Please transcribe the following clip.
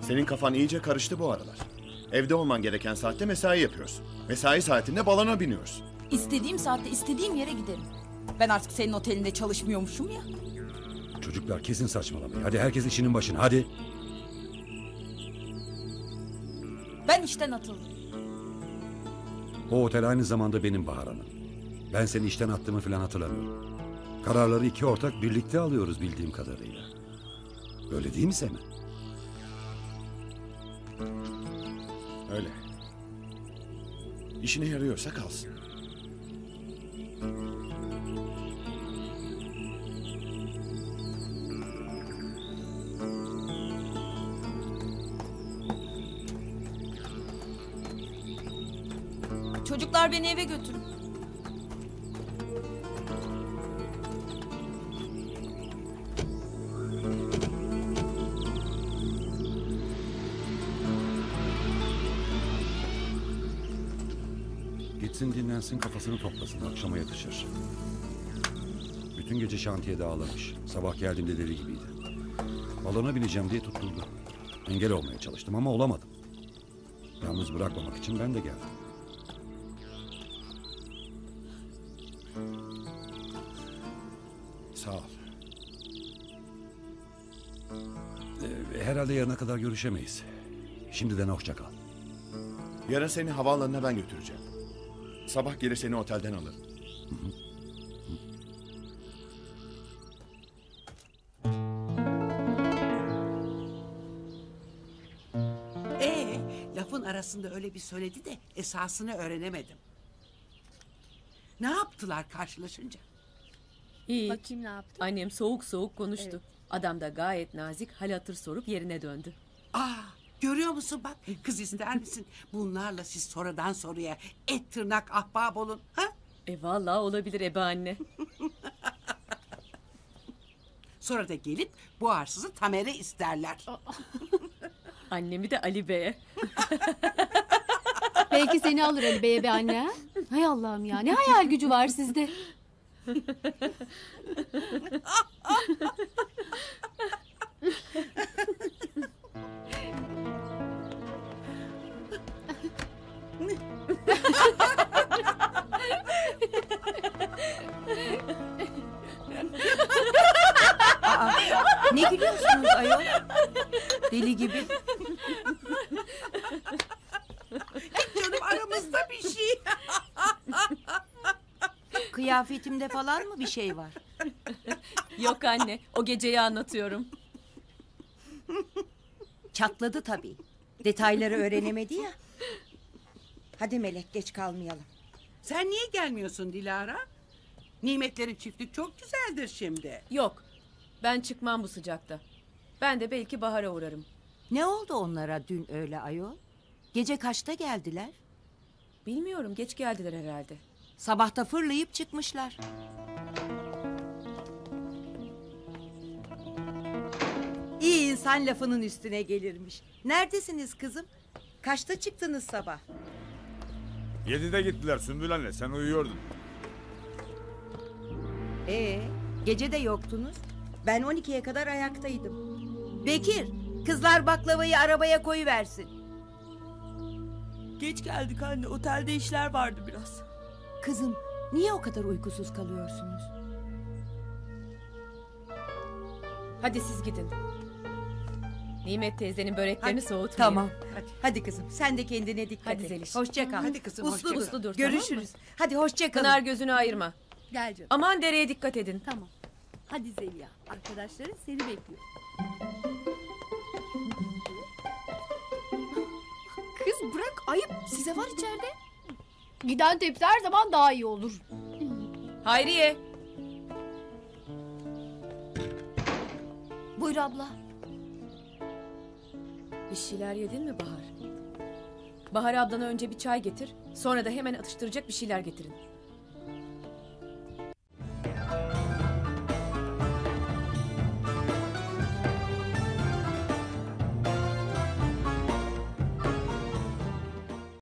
Senin kafan iyice karıştı bu aralar. Evde olman gereken saatte mesai yapıyorsun. Mesai saatinde balona biniyoruz. İstediğim saatte istediğim yere giderim. Ben artık senin otelinde çalışmıyormuşum ya. Çocuklar kesin saçmalamayın. Hadi herkes işinin başına hadi. Ben işten atıldım. O otel aynı zamanda benim Bahar Hanım. Ben seni işten attığımı falan hatırlamıyorum. Kararları iki ortak birlikte alıyoruz bildiğim kadarıyla. Öyle değil mi Sena? Öyle. İşine yarıyorsa kalsın. Çocuklar beni eve götürün. Gitsin dinlensin kafasını toplasın akşama yatışır. Bütün gece şantiyede ağlamış. Sabah geldiğimde deli gibiydi. Balona bineceğim diye tutturdu. Engel olmaya çalıştım ama olamadım. Yalnız bırakmamak için ben de geldim. Sağ ol. Ee, herhalde yarına kadar görüşemeyiz. Şimdiden hoşça kal. Yarın seni havaalanına ben götüreceğim. Sabah gelir seni otelden alırım. Ee, lafın arasında öyle bir söyledi de esasını öğrenemedim. Ne yaptılar karşılaşınca? İyi. Bakayım ne yaptı. Annem soğuk soğuk konuştu. Adam da gayet nazik hal hatır sorup yerine döndü. Aa, görüyor musun bak kız ister misin? Bunlarla siz sorudan soruya et tırnak ahbap olun. Ha? E vallahi olabilir ebe anne. Sonra da gelip bu arsızı Tamer'e isterler. Annemi de Ali Bey'e. Belki seni alır Ali Bey'e be anne. ha? Hay Allah'ım ya ne hayal gücü var sizde. Ne gülüyorsunuz ayol? Deli gibi. Canım aramızda bir şey. Kıyafetimde falan mı bir şey var? Yok anne o geceyi anlatıyorum. Çatladı tabii. Detayları öğrenemedi ya. Hadi Melek geç kalmayalım. Sen niye gelmiyorsun Dilara? Nimetlerin çiftlik çok güzeldir şimdi. Yok ben çıkmam bu sıcakta. Ben de belki bahara uğrarım. Ne oldu onlara dün öyle ayol? Gece kaçta geldiler? Bilmiyorum geç geldiler herhalde. Sabahta fırlayıp çıkmışlar. İyi insan lafının üstüne gelirmiş. Neredesiniz kızım? Kaçta çıktınız sabah? Yedide gittiler Sümbül anne sen uyuyordun. Ee, gece de yoktunuz. Ben 12'ye kadar ayaktaydım. Bekir, kızlar baklavayı arabaya koyuversin. Geç geldik anne. Otelde işler vardı biraz. Kızım, niye o kadar uykusuz kalıyorsunuz? Hadi siz gidin. Nimet teyzenin böreklerini Hadi, soğutmayın. Tamam. Hadi. Hadi kızım, sen de kendine dikkat Hadi et. Zeliş. Hoşça kal. Hadi kızım, Uslu, hoşça. Uslu dur, tamam Görüşürüz. Hadi hoşça kalın. Pınar gözünü ayırma. Gel canım. Aman dereye dikkat edin. Tamam. Hadi Zeliha. Arkadaşların seni bekliyor. Kız bırak ayıp. Size var içeride. Giden tepsi her zaman daha iyi olur. Hayriye. Buyur abla. Bir şeyler yedin mi Bahar? Bahar ablana önce bir çay getir. Sonra da hemen atıştıracak bir şeyler getirin.